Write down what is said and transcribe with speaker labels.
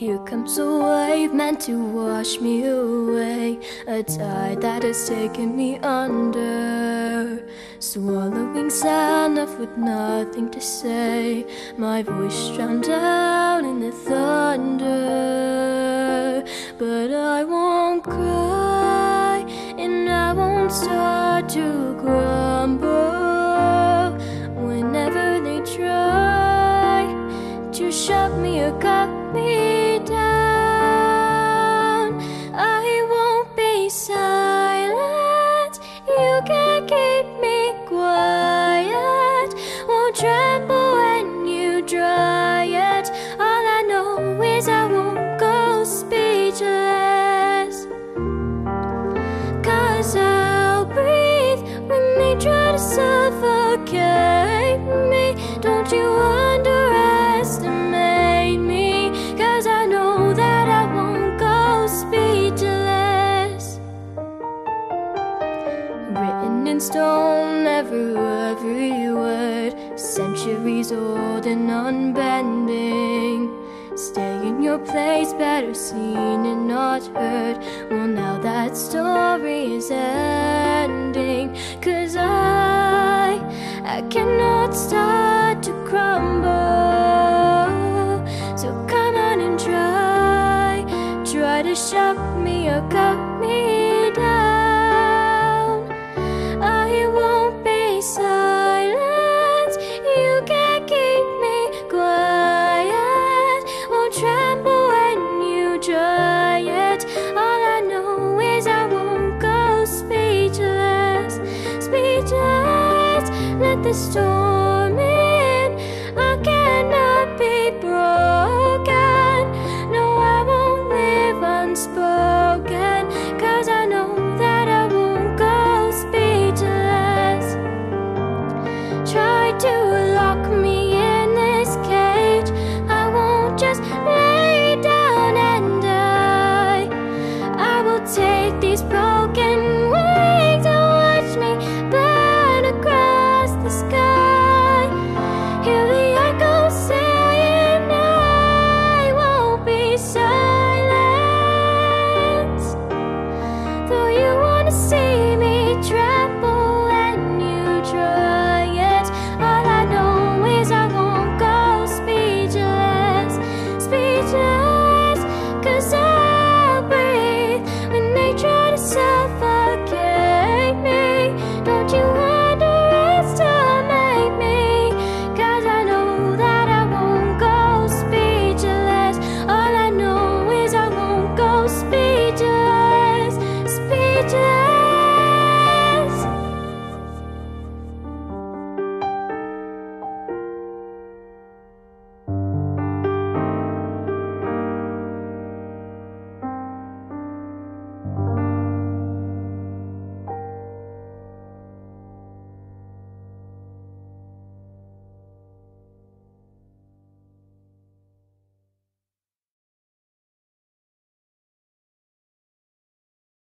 Speaker 1: Once a wave meant to wash me away, a tide that has taken me under. Swallowing sand left with nothing to say, my voice drowned out in the thunder. But I won't cry, and I won't start to grumble whenever they try to shut me or cut me speechless. Cause I'll breathe when they try to suffocate me. Don't you underestimate me. Cause I know that I won't go speechless. Written in stone, every, every word, centuries old and unbending. Your place, better seen and not heard. Well, now that story is ending. Speechless. Let the storm